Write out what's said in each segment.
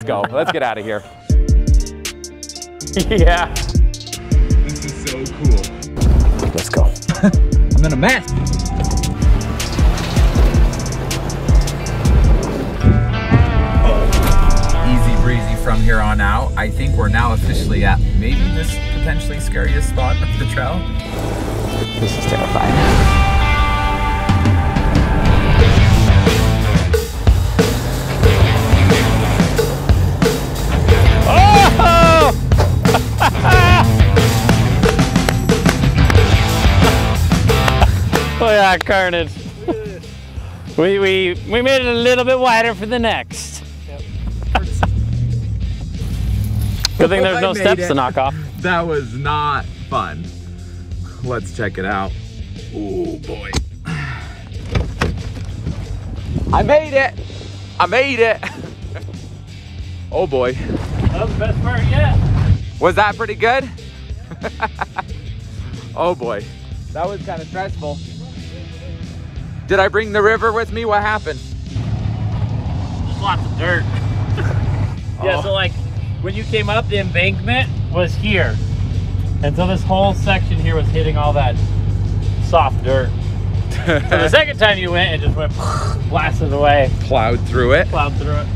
Let's go. Let's get out of here. yeah. This is so cool. Let's go. I'm in a mess. Oh, easy breezy from here on out. I think we're now officially at maybe this potentially scariest spot of the trail. This is terrifying. Oh yeah, carnage. we, we, we made it a little bit wider for the next. Good thing there's no steps it. to knock off. That was not fun. Let's check it out. Oh boy. I made it. I made it. oh boy. That was the best part yet. Was that pretty good? oh boy. That was kind of stressful. Did I bring the river with me? What happened? Just lots of dirt. yeah, Oh. so like when you came up, the embankment was here. And so this whole section here was hitting all that soft dirt. So the second time you went, it just went blasted away, Plowed through it. plowed through it.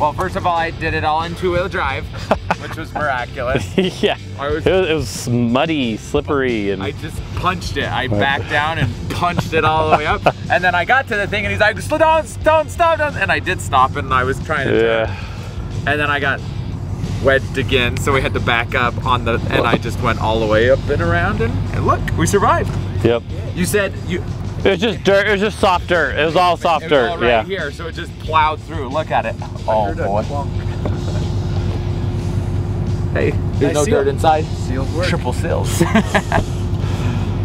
Well, first of all, I did it all in two-wheel drive, which was miraculous. yeah. Was It was, it was muddy, slippery, and I just punched it. I backed down and punched it all the way up. And then I got to the thing and he's like, slow down, don't stop. Don't. And I did stop and I was trying to turn. yeah. And then I got wedged again. So we had to back up on the, and I just went all the way up and around and, and look, we survived. Yep. You said you, It was just dirt. It was just soft dirt. It was all soft it was dirt. all right yeah. here. So it just plowed through. Look at it. Oh boy. Hey, there's no dirt inside. Sealed work. Triple seals.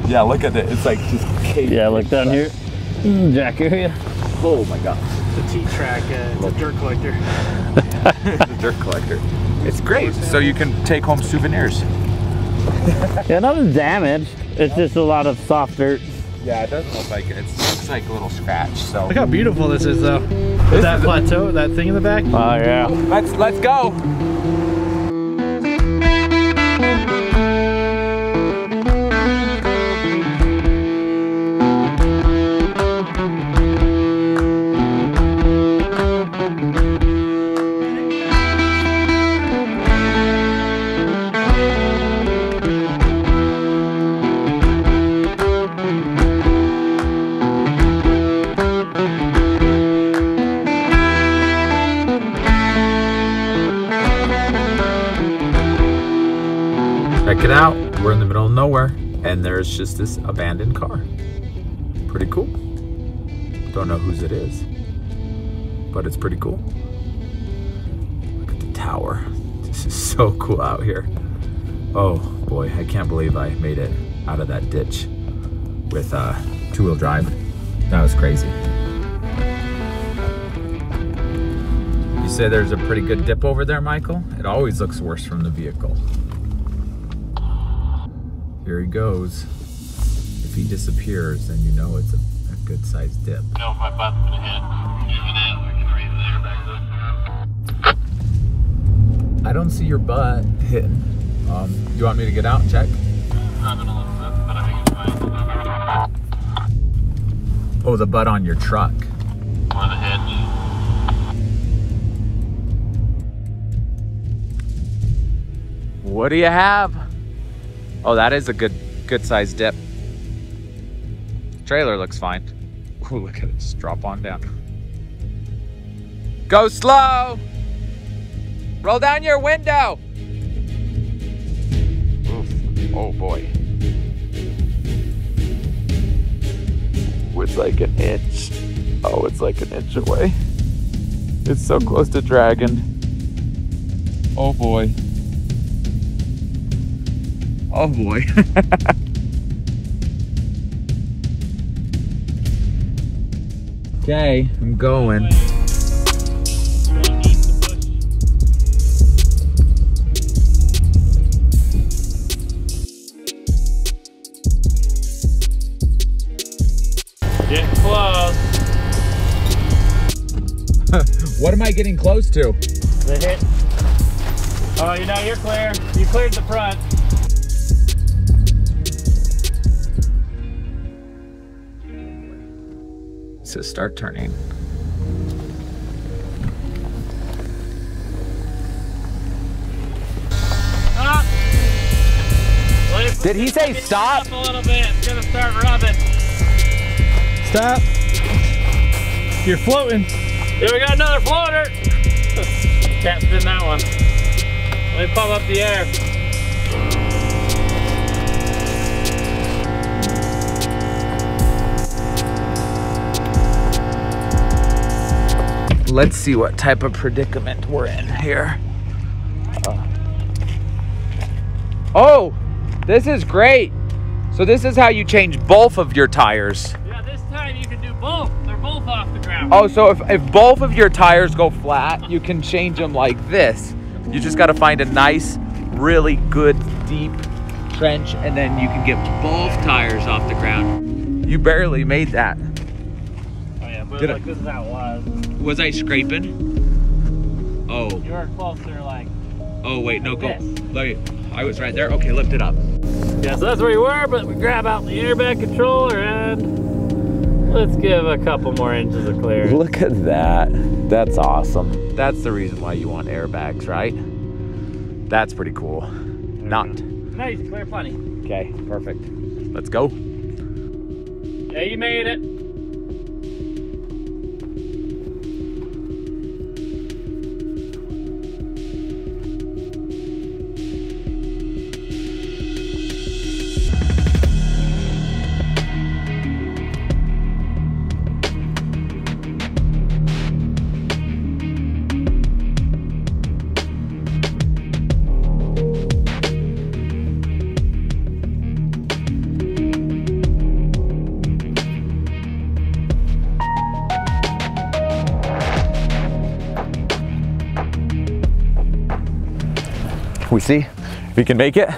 yeah, look at it. It's like just caved Yeah, look down here. Mm, Jack area. Oh my god. The T-track, uh, it's a dirt collector. the dirt collector. It's great. So you can take home souvenirs. Yeah, nothing's damaged. It's just a lot of soft dirt. Yeah, it doesn't look like it. It looks like a little scratch. So Look how beautiful this is, though. With that plateau, that thing in the back. Oh yeah. let's let's go. There's just this abandoned car. Pretty cool. Don't know whose it is, but it's pretty cool. Look at the tower. This is so cool out here. Oh boy, I can't believe I made it out of that ditch with uh, two-wheel drive. That was crazy. You say there's a pretty good dip over there, Michael? It always looks worse from the vehicle. Here he goes. If he disappears, then you know it's a, a good sized dip. know if my butt's gonna hit. If it is, we can raise the airbags up. I don't see your butt hitting. Um, you want me to get out and check? Driving a little bit, but I think it's fine. Oh, the butt on your truck. Or the hitch. What do you have? Oh, that is a good good sized dip. Trailer looks fine. Oh, look at it just drop on down. Go slow. Roll down your window. Oof. Oh boy. It's like an inch. Oh, it's like an inch away. It's so close to dragon. Oh boy. Oh boy. okay, I'm going. Get close. What am I getting close to? The hit. Oh, you know, you're clear. You cleared the front. It start turning. Stop. Did he say pick stop? up A little bit. It's gonna start rubbing. Stop. You're floating. Here we got another floater. Can't spin that one. Let me pump up the air. Let's see what type of predicament we're in here. Uh, oh, this is great. So this is how you change both of your tires. Yeah, this time you can do both. They're both off the ground. Oh, so if, if both of your tires go flat, you can change them like this. You just got to find a nice, really good, deep trench, and then you can get both tires off the ground. You barely made that. But Did I- this is how it was. Was I scraping? Oh, You were closer, like. oh wait, no, go. This. Let me, I was right there. Okay, lift it up. Yeah, so that's where you were, but we grab out the airbag controller and let's give a couple more inches of clearance. Look at that. That's awesome. That's the reason why you want airbags, right? That's pretty cool. Mm-hmm. Not. Nice, clear plenty. Okay, perfect. Let's go. Yeah, you made it. See if we can make it.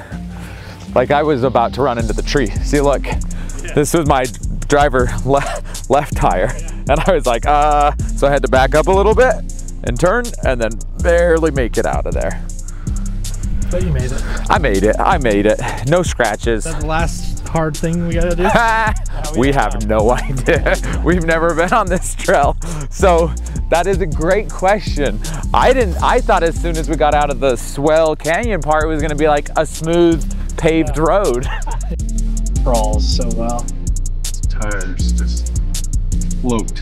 Like I was about to run into the tree. See, look, this was my driver le- left tire. And I was like, uh, so I had to back up a little bit and turn and then barely make it out of there. But you made it. I made it, I made it. No scratches. That's the last hard thing we gotta do. we have no idea. We've never been on this trail. So that is a great question. I didn't, I thought as soon as we got out of the swell canyon part, it was gonna be like a smooth paved road. Crawls so well. tires just float.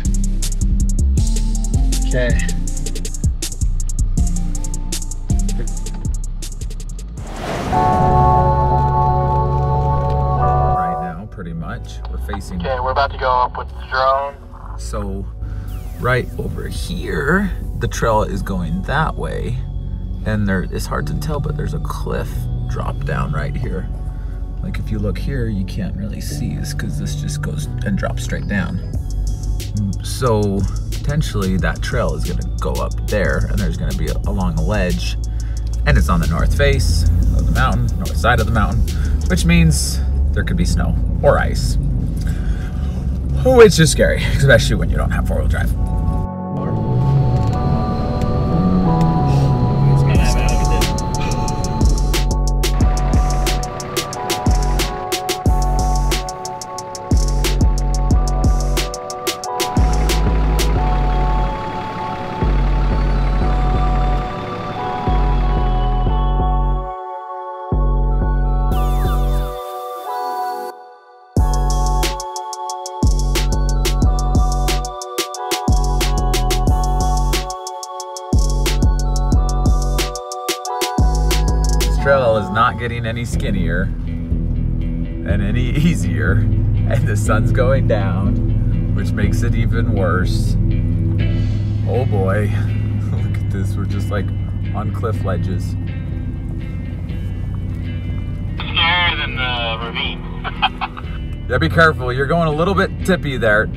Okay. Right now, pretty much. We're facing Okay, we're about to go up with the drone. So right over here, the trail is going that way. And there it's hard to tell, but there's a cliff drop down right here. Like if you look here, you can't really see this because this just goes and drops straight down. So potentially that trail is gonna go up there and there's gonna be a, along a ledge and it's on the north face of the mountain, north side of the mountain, which means there could be snow or ice. It's just scary, especially when you don't have four-wheel drive. Any skinnier and any easier, and the sun's going down, which makes it even worse. Oh boy, look at this. We're just like on cliff ledges. Scarier than the ravine. Yeah, be careful. You're going a little bit tippy there.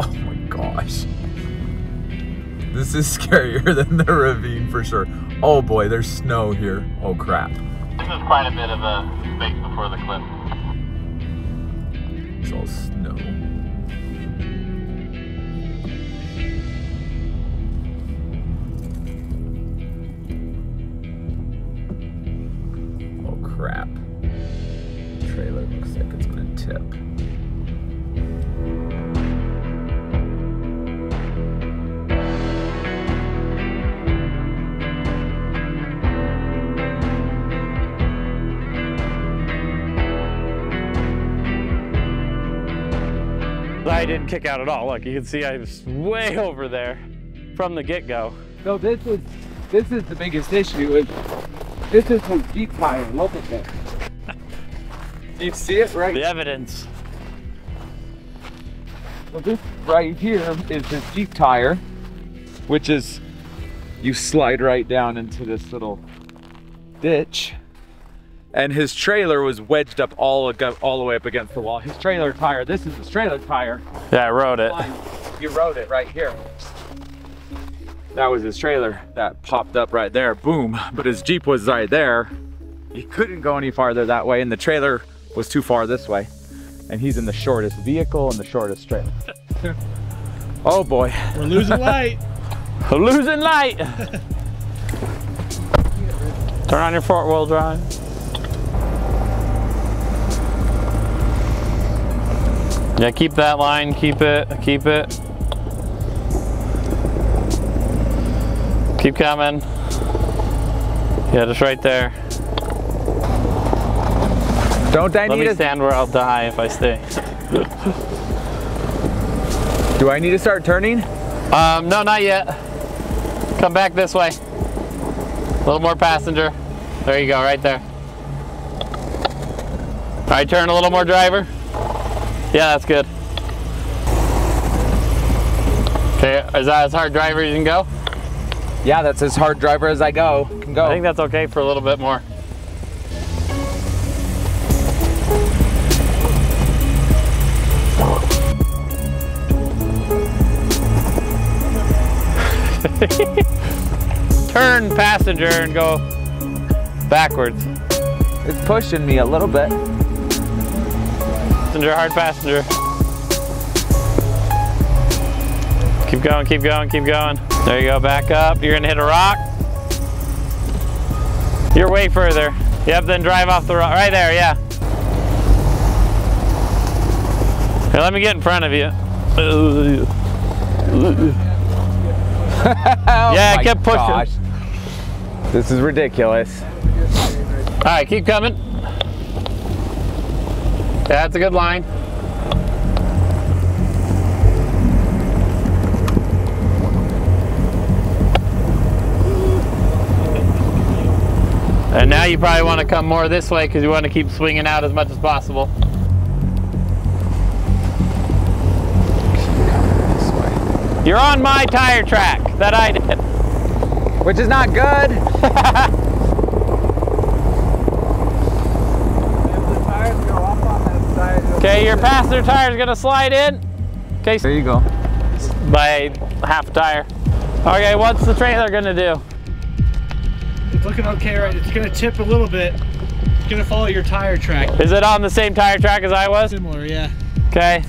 Oh my gosh. This is scarier than the ravine for sure. Oh boy, there's snow here. Oh crap. This is quite a bit of a space before the cliff. It's all snow. Didn't kick out at all. Look, you can see I was way over there from the get-go. No, this is this is the biggest issue. Is this is some Jeep tire. Look at that. you see it right? The evidence. So this right here is his Jeep tire, which is you slide right down into this little ditch. And his trailer was wedged up all all the way up against the wall. His trailer tire. This is his trailer tire. Yeah, I rode it. You rode it right here. That was his trailer that popped up right there. Boom. But his Jeep was right there. He couldn't go any farther that way, and the trailer was too far this way. And he's in the shortest vehicle and the shortest trailer. oh boy. We're losing light. We're losing light. Turn on your four-wheel drive. Yeah, keep that line. Keep it. Keep it. Keep coming. Yeah, just right there. Don't I Let need me to stand where I'll die if I stay. do I need to start turning? Um, no, not yet. Come back this way. A little more passenger. There you go, right there. All right, turn a little more, driver. Yeah, that's good. Okay, is that as hard driver as you can go? Yeah, that's as hard driver as I go. Can go. I think that's okay for a little bit more. Turn passenger and go backwards. it's pushing me a little bit. Passenger, hard passenger. Keep going, keep going, keep going. There you go, back up. You're gonna hit a rock. You're way further. Yep, then drive off the rock. Right there, yeah. Here, let me get in front of you. Oh yeah, I kept pushing. gosh. This is ridiculous. All right, keep coming. That's a good line. And now you probably want to come more this way because you want to keep swinging out as much as possible. You're on my tire track that I did. Which is not good. Okay, your passenger tire is gonna slide in. Okay, There you go. by half a tire. Okay, what's the trailer gonna do? It's looking okay, right? It's gonna tip a little bit. It's gonna follow your tire track. Is it on the same tire track as I was? Similar, yeah. Okay.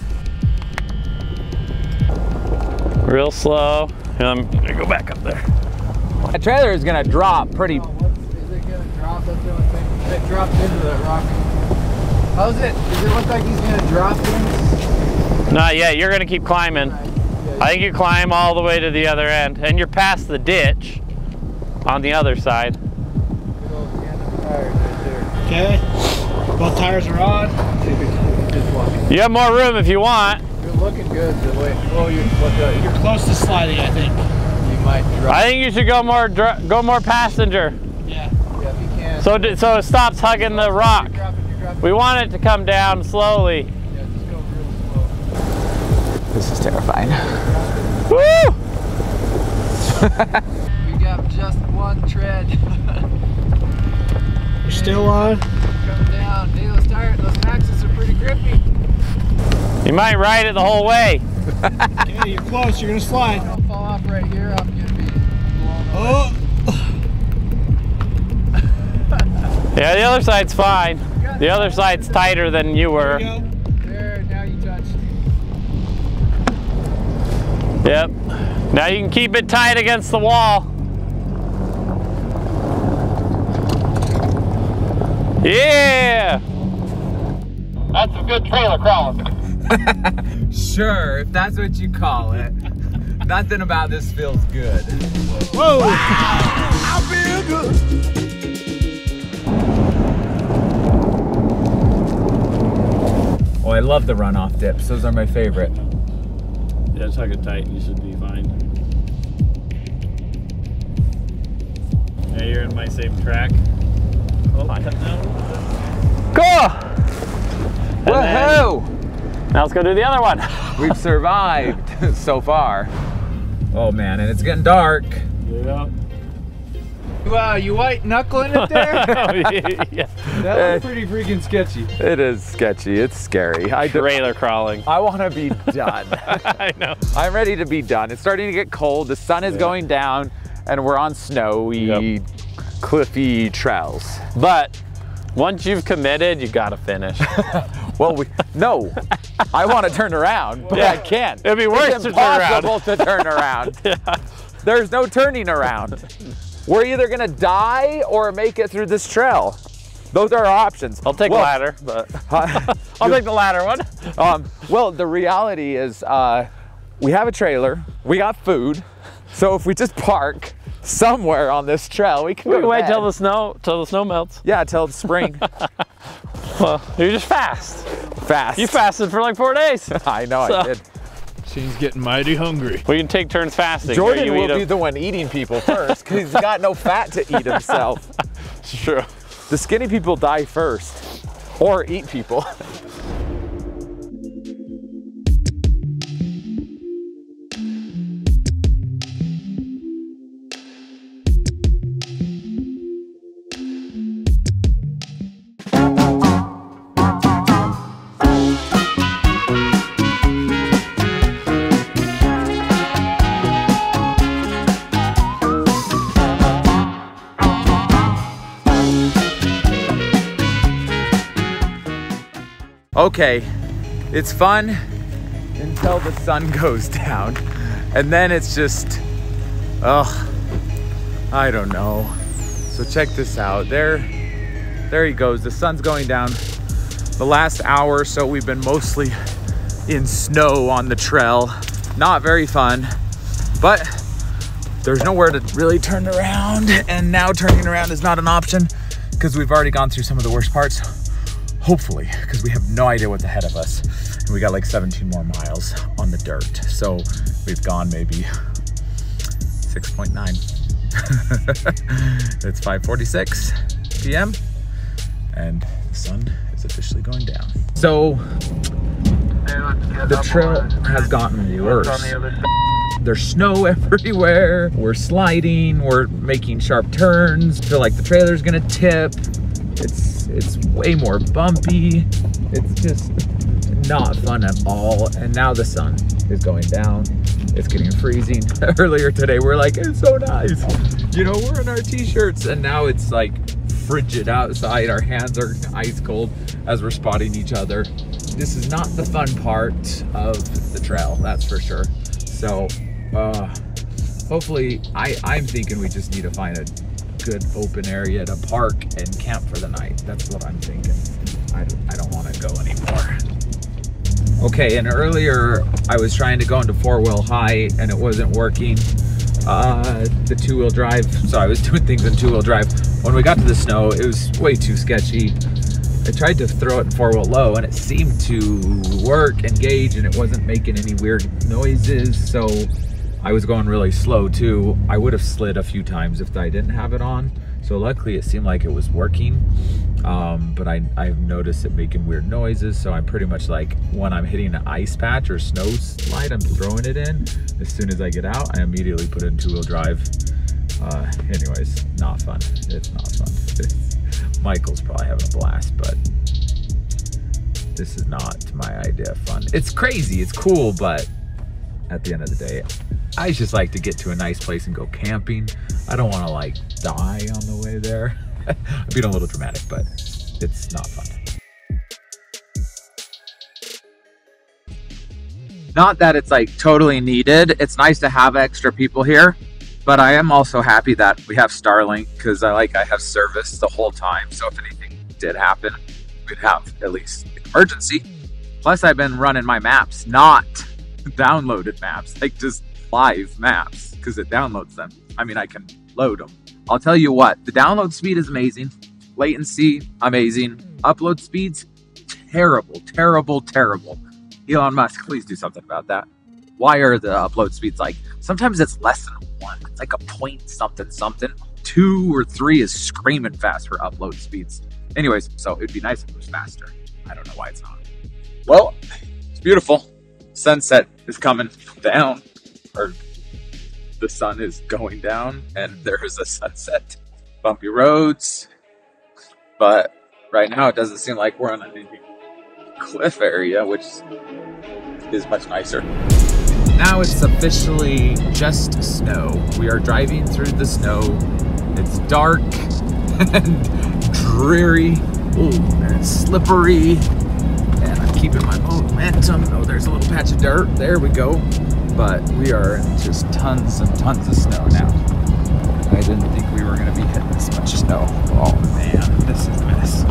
Real slow. Here, I'm gonna go back up there. That trailer is gonna drop pretty. Oh, is it gonna drop? That's the only thing. It dropped into that rock. How's it? Does it look like he's gonna drop in? Not yet. You're gonna keep climbing. I think you climb all the way to the other end, and you're past the ditch on the other side. Okay. Both tires are on. You have more room if you want. You're looking good. The way. Oh, you're, what You're close to sliding, I think. you might drop. I think you should go more go more passenger, Yeah. yeah, if you can. so so it stops hugging the rock. We want it to come down slowly. Yeah, just go real slow. This is terrifying. Woo! We got just one tread. You're still on. Coming down. Hey, those tires, those axles are pretty grippy. You might ride it the whole way. Okay, you're close. You're gonna slide. Don't fall off right here. I'm gonna be blown away. Oh. Yeah, the other side's fine. The other side's tighter than you were. There you. There, now you touched. Yep. Now you can keep it tight against the wall. Yeah! That's some good trailer crawling. Sure, if that's what you call it. Nothing about this feels good. Whoa. Oh, I love the runoff dips. Those are my favorite. Yeah, tuck it tight you should be fine. Yeah, you're in my same track. Oh, down. Cool! Woohoo! Now let's go do the other one. We've survived so far. Oh man, and it's getting dark. Yeah. Wow, you white knuckling it there? Oh, yeah. that was uh, pretty freaking sketchy. It is sketchy. It's scary. I do, Trailer crawling. I want to be done. I know. I'm ready to be done. It's starting to get cold. The sun is Yeah. going down, and we're on snowy, Yep. cliffy trails. But once you've committed, you gotta finish. Well, we no. I want to turn around, but Yeah. I can't. It'd be worse it's to turn around. impossible to turn around. There's no turning around. We're either gonna die or make it through this trail. Those are our options. I'll take Well, ladder, but I'll take the ladder one. um, well, the reality is, uh, we have a trailer, we got food, so if we just park somewhere on this trail, we can We can wait bed. till the snow till the snow melts. yeah till it's spring. Well, you're just fast. Fast. You fasted for like four days. I know So- I did. Shane's getting mighty hungry. We can take turns fasting. Jordan you will eat be them. the one eating people first because he's got no fat to eat himself. True. The skinny people die first, or eat people. Okay, it's fun until the sun goes down. And then it's just, ugh, I don't know. So check this out. There, there he goes. The sun's going down. The last hour so, we've been mostly in snow on the trail. Not very fun, but there's nowhere to really turn around. And now turning around is not an option because we've already gone through some of the worst parts hopefully, because we have no idea what's ahead of us. And we got like 17 more miles on the dirt. So we've gone maybe 6.9. it's 5.46 p.m. and the sun is officially going down. So the trail has gotten worse. There's snow everywhere. We're sliding. We're making sharp turns. Feel like the trailer's gonna tip. It's it's way more bumpy. It's just not fun at all. And now the sun is going down. It's getting freezing. Earlier today, we're like, it's so nice. You know, we're in our t-shirts, and now it's like frigid outside. Our hands are ice cold as we're spotting each other. This is not the fun part of the trail, that's for sure. So, uh, hopefully, I, I'm thinking we just need to find a good open area to park and camp for the night. That's what I'm thinking. I, I don't want to go anymore. Okay, and earlier I was trying to go into four wheel high and it wasn't working. Uh, the two wheel drive, so I was doing things in two wheel drive. When we got to the snow, it was way too sketchy. I tried to throw it in four wheel low and it seemed to work, engage, and it wasn't making any weird noises. So I was going really slow too. I would have slid a few times if I didn't have it on. So luckily it seemed like it was working. Um, but I, I've noticed it making weird noises. So I'm pretty much like when I'm hitting an ice patch or snow slide, I'm throwing it in. As soon as I get out, I immediately put it in two wheel drive. Uh, anyways, not fun. It's not fun. Michael's probably having a blast, but this is not my idea of fun. It's crazy, it's cool, but at the end of the day, I just like to get to a nice place and go camping. I don't want to like die on the way there. I'm being a little dramatic, but it's not fun. Not that it's like totally needed. It's nice to have extra people here, but I am also happy that we have Starlink because I like I have service the whole time. So if anything did happen, we'd have at least emergency. Plus, I've been running my maps, not downloaded maps, like just live maps because it downloads them. I mean, I can load them. I'll tell you what, the download speed is amazing, latency, amazing, upload speeds, terrible, terrible, terrible. Elon Musk, please do something about that. why are the upload speeds like sometimes it's less than one it's like a point something something two or three is screaming fast for upload speeds anyways so it'd be nice if it was faster i don't know why it's not well it's beautiful sunset is coming down or the sun is going down and there is a sunset bumpy roads but right now it doesn't seem like we're on any cliff area which is much nicer now it's officially just snow. We are driving through the snow. It's dark and dreary. Ooh, and slippery. Keeping my oh, momentum. Oh, there's a little patch of dirt. There we go. But we are just tons and tons of snow now. I didn't think we were going to be hitting this much snow. Oh man, this is a mess.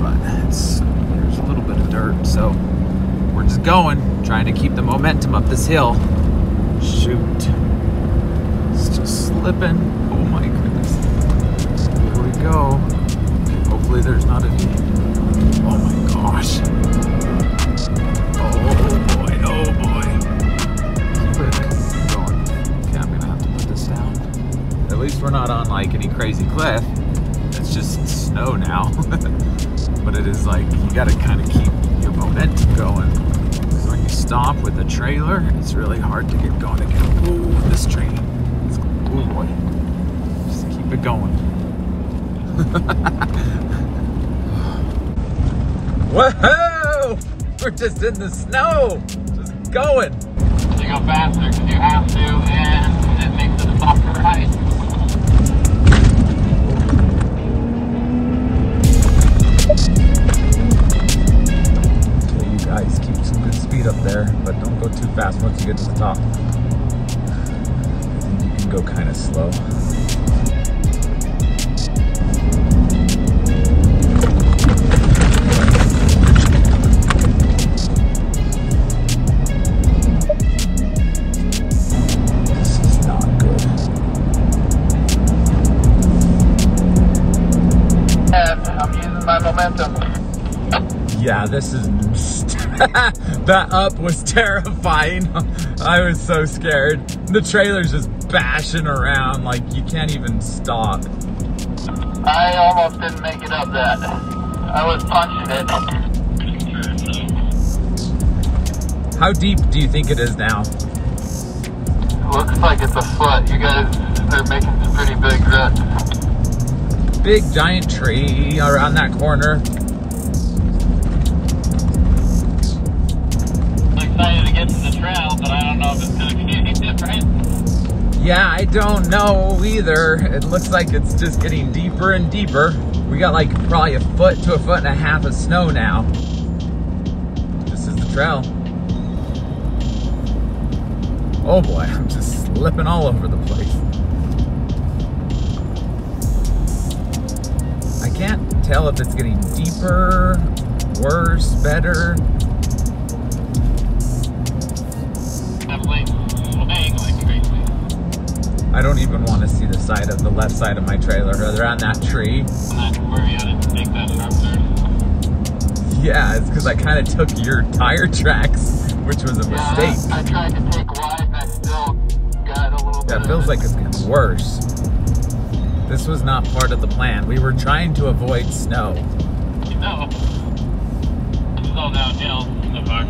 But there's a little bit of dirt, so we're just going, trying to keep the momentum up this hill. Shoot. It's just slipping. Oh my goodness. Here we go. Hopefully there's not any. Oh my Oh boy, oh boy. Going. Okay, I'm gonna have to put this down. At least we're not on like any crazy cliff. It's just snow now. but it is like, you gotta kind of keep your momentum going. Because when you stop with the trailer, it's really hard to get going again. Ooh, this train. Oh boy. Just keep it going. Whoa! We're just in the snow! Just going! You go faster because you have to, and it makes it a softer ride. Okay, you guys keep some good speed up there, but don't go too fast once you get to the top. You can go kind of slow. Yeah, this is. that up was terrifying. I was so scared. The trailer's just bashing around like you can't even stop. I almost didn't make it up that. I was punching it. How deep do you think it is now? Looks like it's a foot. You guys are making some pretty big ruts. Big giant tree around that corner. Yeah, I don't know either. It looks like it's just getting deeper and deeper. We got like probably a foot to a foot and a half of snow now. This is the trail. Oh boy, I'm just slipping all over the place. I can't tell if it's getting deeper, worse, better. I don't even want to see the side of the left side of my trailer around that tree. And then where you had to take that sharp. Yeah, it's because I kind of took your tire tracks, which was a Yeah, mistake. I tried to take wide and I still got a little it feels like it's getting worse. This was not part of the plan. We were trying to avoid snow. You know. This is all downhill so far.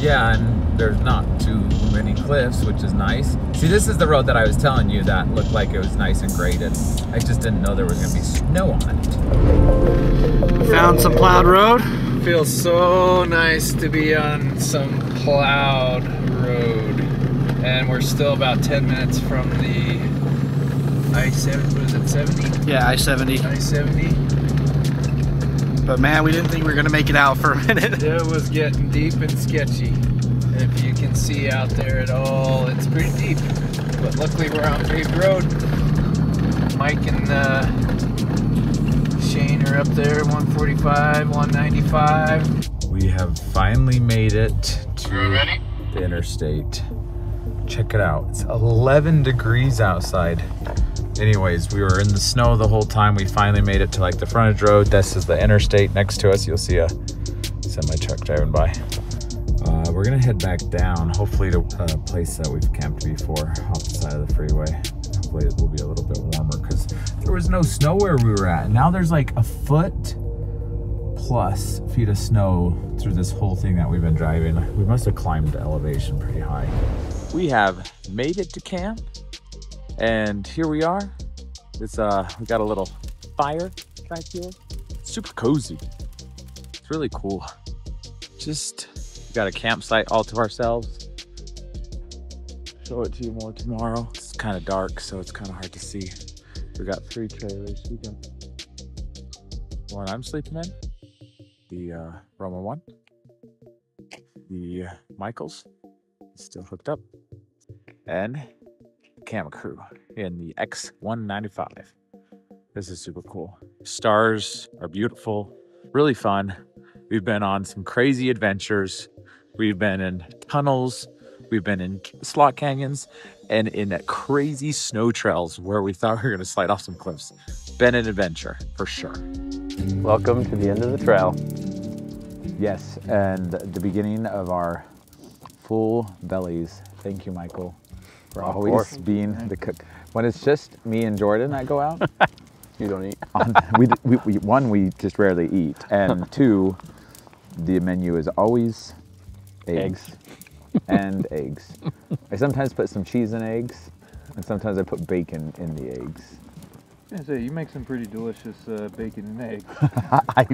Yeah, and there's not too many cliffs, which is nice. See, this is the road that I was telling you that looked like it was nice and graded. I just didn't know there was gonna be snow on it. Found some plowed road. Feels so nice to be on some plowed road. And we're still about 10 minutes from the I-70, was it 70? Yeah, I 70. I-70. But man, we didn't think we were gonna make it out for a minute. It was getting deep and sketchy. If you can see out there at all, it's pretty deep. But luckily we're on paved road. Mike and uh, Shane are up there, 145, 195. We have finally made it to the interstate. Check it out. It's 11 degrees outside. Anyways, we were in the snow the whole time. We finally made it to like the frontage road. This is the interstate next to us. You'll see a semi truck driving by. We're gonna head back down, hopefully to a place that we've camped before off the side of the freeway. Hopefully it will be a little bit warmer because there was no snow where we were at. Now there's like a foot plus feet of snow through this whole thing that we've been driving. We must have climbed the elevation pretty high. We have made it to camp, and here we are. It's uh, we got a little fire back here. Super cozy. It's really cool. Just got a campsite all to ourselves. Show it to you more tomorrow. It's kind of dark, so it's kind of hard to see. We got three trailers. We got one I'm sleeping in, the uh, Roma one, the uh, Michaels still hooked up, and camera crew in the X195. This is super cool. Stars are beautiful, really fun. We've been on some crazy adventures. We've been in tunnels, we've been in slot canyons, and in crazy snow trails where we thought we were going to slide off some cliffs. Been an adventure for sure. Welcome to the end of the trail. Yes, and the beginning of our full bellies. Thank you, Michael, for Of always course. being the cook. When it's just me and Jordan that go out, You don't eat. on, we, we, we one we just rarely eat, and two, the menu is always eggs, and eggs. I sometimes put some cheese in eggs, and sometimes I put bacon in the eggs. I say, you make some pretty delicious uh, bacon and eggs. I,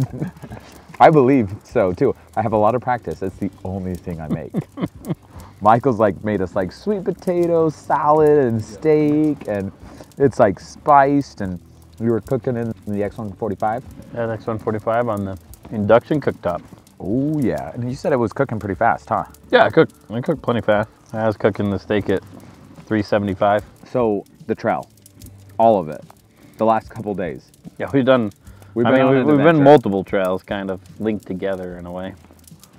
I believe so too. I have a lot of practice. That's the only thing I make. Michael's like made us like sweet potato salad and steak, and it's like spiced. And we were cooking in the X145. Yeah, X145 on the induction cooktop. Oh yeah, and you said it was cooking pretty fast, huh? Yeah, I cooked. I cooked plenty fast. I was cooking the steak at 375. So the trail, all of it, the last couple days. Yeah, we've done. We've I been mean, we, an we've been multiple trails, kind of linked together in a way.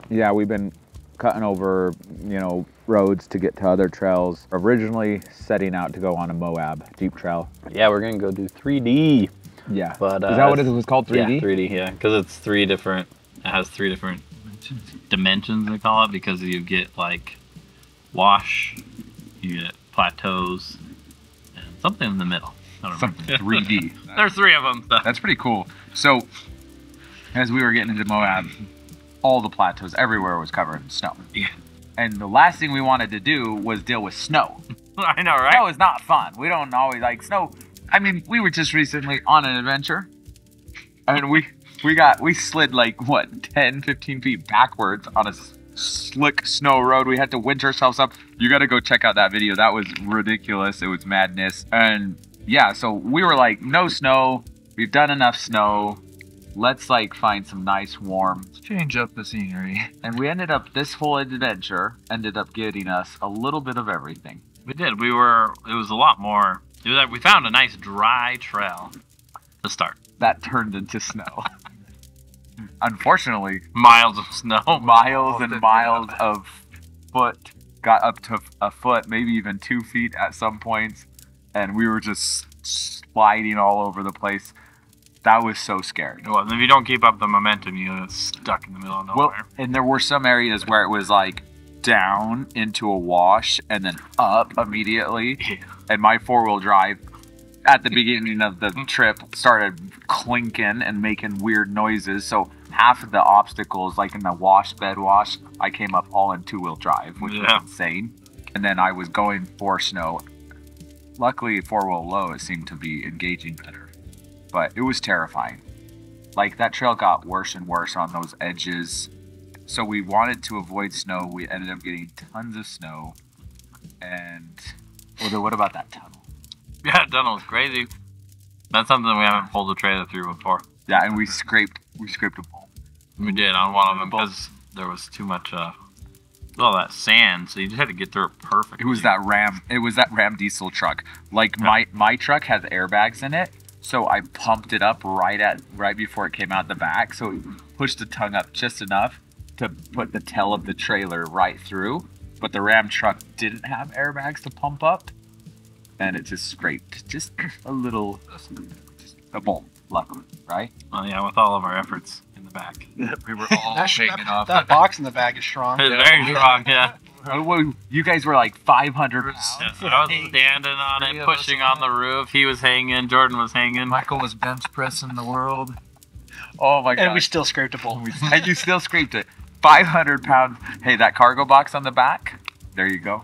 Yeah, we've been cutting over, you know, roads to get to other trails. Originally setting out to go on a Moab Jeep trail. Yeah, we're gonna go do 3D. Yeah. But uh, Is that what it was called? 3D? Yeah, 3D. Yeah, because it's three different. It has three different dimensions. They call it because you get like wash, you get plateaus, and something in the middle. I don't Something remember. 3D. There's three of them. So. That's pretty cool. So, as we were getting into Moab, all the plateaus everywhere was covered in snow. Yeah. And the last thing we wanted to do was deal with snow. I know, right? That was not fun. We don't always like snow. I mean, we were just recently on an adventure, and we we got we slid like what 10, 15 feet backwards on a slick snow road. We had to winch ourselves up. You got to go check out that video. That was ridiculous. It was madness. And yeah, so we were like, no snow. We've done enough snow. Let's like find some nice warm Change up the scenery. and we ended up this whole adventure ended up getting us a little bit of everything. We did. We were. It was a lot more. It was like we found a nice dry trail to start. That turned into snow. Unfortunately, Miles of snow. miles and miles of foot got up to a foot, maybe even two feet at some points, and we were just sliding all over the place. That was so scary. Well, if you don't keep up the momentum, you get stuck in the middle of nowhere. Well, and there were some areas where it was like down into a wash and then up immediately. Yeah. And my four wheel drive at the beginning of the trip started clinking and making weird noises. So half of the obstacles, like in the wash bed wash, I came up all in two wheel drive, which Yeah. was insane. And then I was going for snow. Luckily, four wheel low, it seemed to be engaging better. But it was terrifying. Like that trail got worse and worse on those edges. So we wanted to avoid snow. We ended up getting tons of snow. And well, then what about that tunnel? yeah, tunnel was crazy. That's something we haven't pulled a trailer through before. Yeah, and we scraped we scraped a bowl. We did on one of them because there was too much, uh, all that sand, so you just had to get through it perfect. It was that Ram. It was that Ram diesel truck. Like my my truck has airbags in it, so I pumped it up right at right before it came out the back. So it pushed the tongue up just enough to put the tail of the trailer right through. But the Ram truck didn't have airbags to pump up, and it just scraped just a little, just a bolt. Luckily, right? Well, yeah, with all of our efforts in the back. we were all That, hanging that, off. that box in the back is strong. It's very strong, yeah. You guys were like 500 pounds. Yeah, I was standing on it, pushing on on the roof. He was hanging. Jordan was hanging. Michael was bench pressing the world. Oh my god. And we still scraped a bowl. and you still scraped it. 500 pounds. Hey, that cargo box on the back. There you go.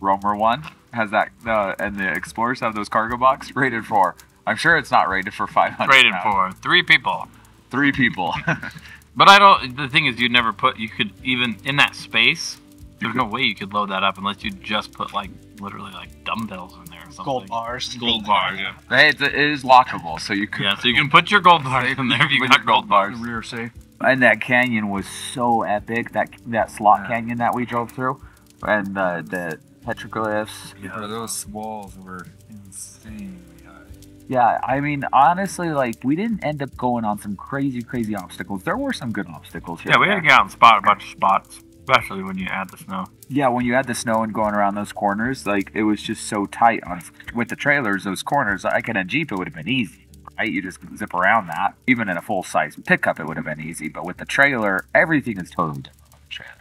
Roamer one has that, uh, and the Explorers have those cargo box rated for. I'm sure it's not rated for 500. Rated pounds. for three people. three people. But I don't. The thing is, you'd never put. You could even in that space. There's no way you could load that up unless you just put like literally like dumbbells in there or something. Gold bars. Gold bars. yeah. hey, it's, it is lockable, so you could. Yeah, so you can put your gold bars in there if you With got your gold bars. Rear safe. And that canyon was so epic. That that slot canyon that we drove through, and uh, the petroglyphs. Yeah, those walls were insanely high. Yeah, I mean, honestly, like we didn't end up going on some crazy, crazy obstacles. There were some good obstacles here. Yeah, we had to get out and spot a bunch of spots, especially when you add the snow. Yeah, when you add the snow and going around those corners, like it was just so tight on with the trailers. Those corners, like in a jeep, it would have been easy, right? You just zip around that. Even in a full size pickup, it would have been easy. But with the trailer, everything is totally different on the trailer.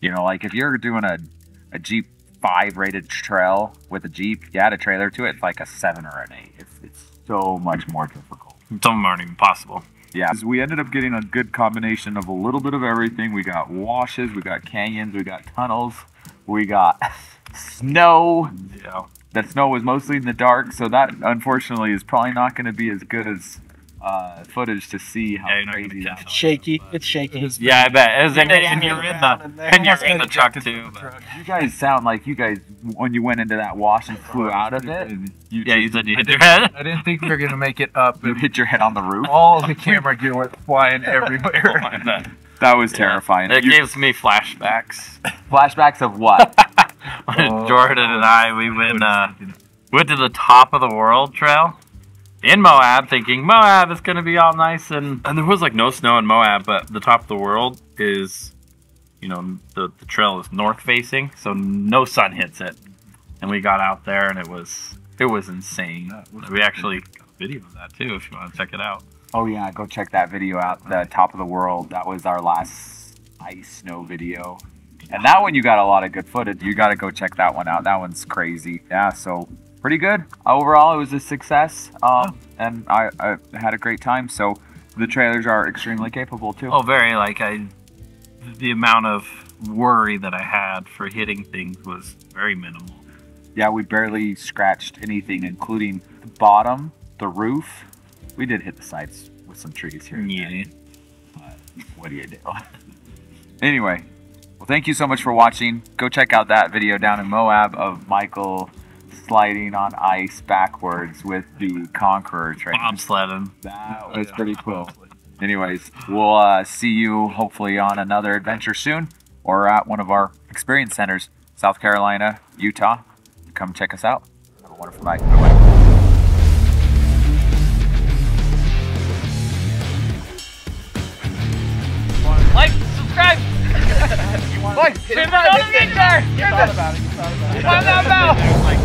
You know, like if you're doing a a Jeep five rated trail with a Jeep, you add a trailer to it, it's like a seven or an eight. It's it's so much more difficult. Some of them aren't even possible. Yeah, we ended up getting a good combination of a little bit of everything. We got washes, we got canyons, we got tunnels, we got snow. Yeah. That snow was mostly in the dark, so that unfortunately is probably not going to be as good as uh, footage to see how Yeah, you're not gonna crazy that. It's shaky. It's shaky. Yeah, I bet. It was in, and you're in the in there. and you're in the truck too. but- You guys sound like you guys when you went into that wash and flew out of it. You, Yeah, you said you hit your head. I didn't think we were gonna make it up. You hit your head on the roof. all the camera gear went flying everywhere. That was terrifying. It You- gives me flashbacks. flashbacks of what? Oh, Jordan and I, we went uh, went to the top of the world trail in Moab, thinking Moab is gonna be all nice and and there was like no snow in Moab, but the top of the world is, you know, the the trail is north facing, so no sun hits it. And we got out there and it was it was insane. We actually got a video of that too, if you want to check it out. Oh yeah, go check that video out. The top of the world. That was our last ice snow video, and that one you got a lot of good footage. You got to go check that one out. That one's crazy. Yeah, so pretty good overall. It was a success, um, and I, I had a great time. So the trailers are extremely capable too. Oh, very like I. The amount of worry that I had for hitting things was very minimal. Yeah, we barely scratched anything, including the bottom, the roof. We did hit the sides with some trees here. Yeah. what do you do? anyway, well, thank you so much for watching. Go check out that video down in Moab of Michael sliding on ice backwards with the Conqueror train. Bobsledding. That was pretty cool. Anyways, we'll uh, see you hopefully on another adventure soon or at one of our experience centers, South Carolina, Utah. Come check us out. Have a wonderful night. Bye-bye. Like, subscribe. Like, Hit the notification. you thought about it. You thought about it. Find out now.